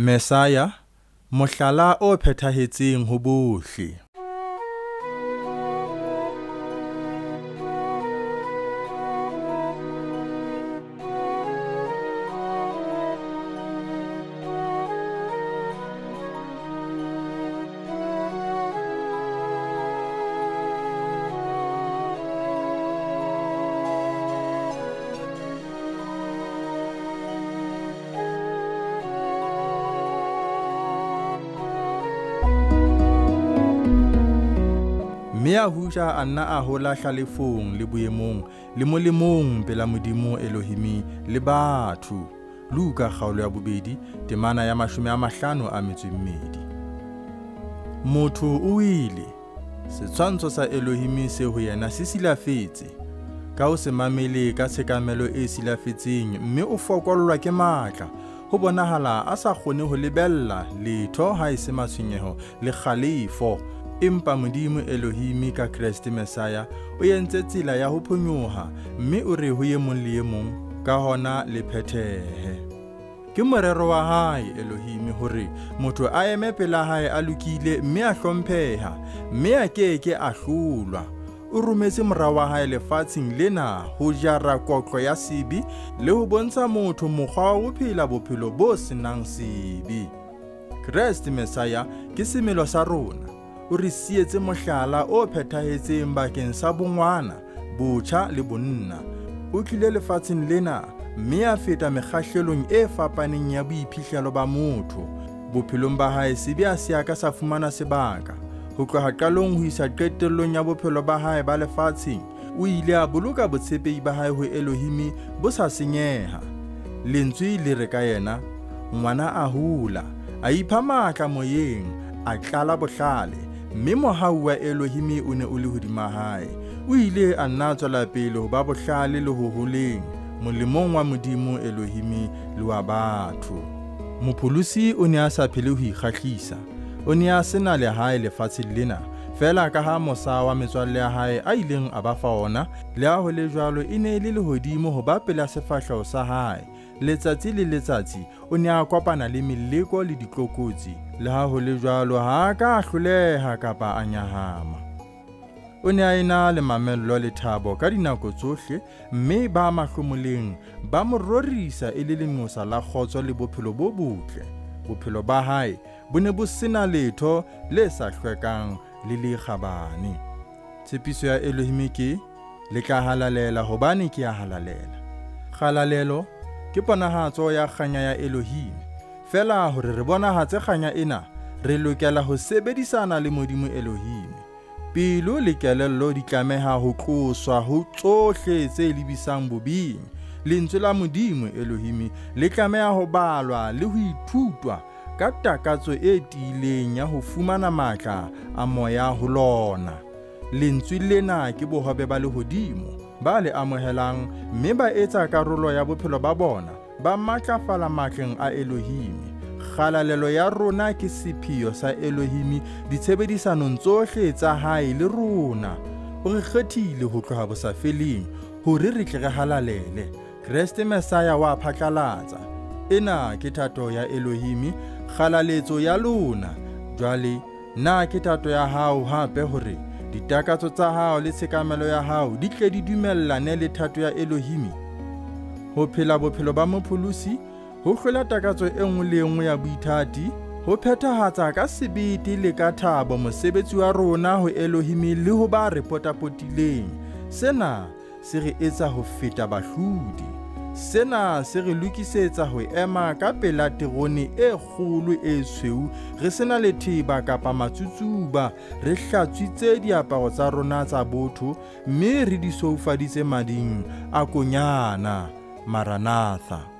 Mesaya, mohlala o phethahetseng ho bohle. Mme a huja a nna a hola hlalefong le boemong le molemong pela modimo elohimi le batho. Luka kgaolo ya bobedi temana ya mashome a mahlano a metso e mmedi. Motho o ile setshwantsho sa elohimi se ho yena se silafetse. Ka ho se mamele ka tshekamelo e silafetseng mme o fokollwa ke matla. Ho bonahala a sa kgone ho lebella letho ha e se matshwenyeho le kgalefo empa modimo elohimi ka kreste mesaya o entse tsela ya ho phonyoha mme o re ho ye mong le ye mong ka hona le phethehe. Ke morero wa hae elohimi hore motho a eme pela hae a lokile mme a hlompheha mme a keke a hlolwa. O rometse morao wa hae lefatsheng lena ho jara kotlo ya sebi le ho bontsha motho mokgwa wa ho phela bophelo bo senang sebi. Kreste mesaya ke semelo sa rona o re sietse mohlala o phethahetseng bakeng sa bongwana botjha le bonna. O tlile lefatsheng lena mme a feta mekgahlelong e fapaneng ya boiphihlelo ba motho. Bophelong ba hae sebe a se ka sa fumana sebaka. Ho tloha qalong ho isa qetellong ya bophelo ba hae ba lefatsheng o ile a boloka botshepehi ba hae ho elohimi bo sa senyeha. Lentswe le re ka yena ngwana a hula a ipha matla moyeng a tlala bohlale mme mohau wa elohimi o ne o le hodima hae. O ile a nna tswela pele ho ba bohlale le ho holeng. Molemong wa modimo elohimi le wa batho. Mopholosi o ne a sa phele ho ikgahlisa. O ne a sena lehae lefatsheng lena fela ka ha mosa wa metswalle ya hae a ileng a ba fa ona le ha ho le jwalo e ne e le lehodimo ho ba pela sefahleho sa hae. Letsatsi le letsatsi o ne a kopana le meleko le ditlokotsi. Le ha ho le jwalo ha a ka a hloleha kapa a nyahama. O ne a ena le mamello le thabo ka dinako tsohle mme ba mahlomoleng ba mo rorisa e le lengosa la kgotso le bophelo bo botle. Bophelo ba hae bo ne bo sena letho le sa hlwekang le le kgabane tshepiso ya elohimi ke le tla halalela hobane ke ya halalela. Kgalalelo ke ponahatso ya kganya ya elohimi fela hore re bonahatse kganya ena re lokela ho sebedisana le modimo elohimi pelo le kelello di tlameha ho tloswa ho tsohle tse lebisang bobing lentswe la modimo elohimi le tlameha ho balwa le ho ithutwa ka takatso e tiileng ya ho fumana matla a moya ho lona. Lentswe lena ke bohobe ba lehodimo ba le amohelang mme ba etsa karolo ya bophelo ba bona ba matlafala matleng a elohimi kgalalelo ya rona ke sepheo sa elohimi ditshebedisanong tsohle tsa hae le rona. O re kgethile ho tloha bosafeleng hore re tle re halalele. Kreste mesaya wa phatlalatsa. Ena ke thato ya elohimi kgalaletso ya lona. Jwale na ke tato ya hao hape hore ditakatso tsa hao le tshekamelo ya hao di tle di dumellane le thato ya elohimi ho phela bophelo ba mopholosi ho hlola takatso e nngwe le nngwe ya boithati ho phethahatsa ka sebete le ka thabo mosebetsi wa rona ho elohimi le ho ba re potapotileng. Sena se re etsa ho feta bahlodi sena se re lokisetsa ho ema ka pela terone e kgolo e tshweu re sena letheba kapa matsutsuba re hlatswitse diaparo tsa rona tsa botho mme re di soufaditse mading a konyana maranatha